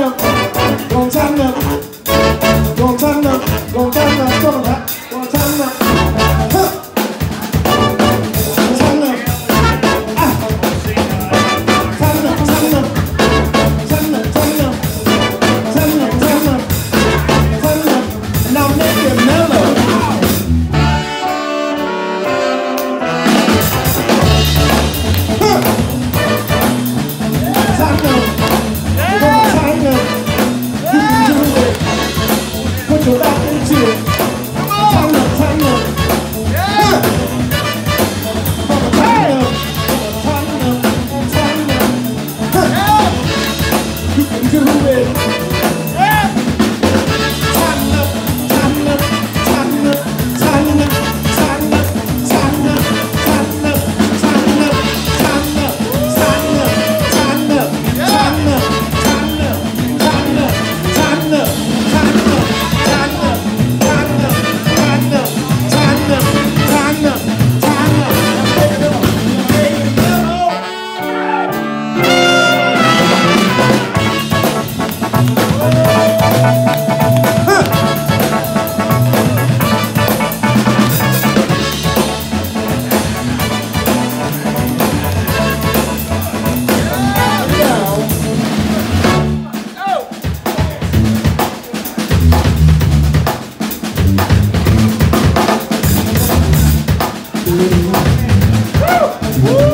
멍찬놈 멍찬놈 어, Woo! Woo!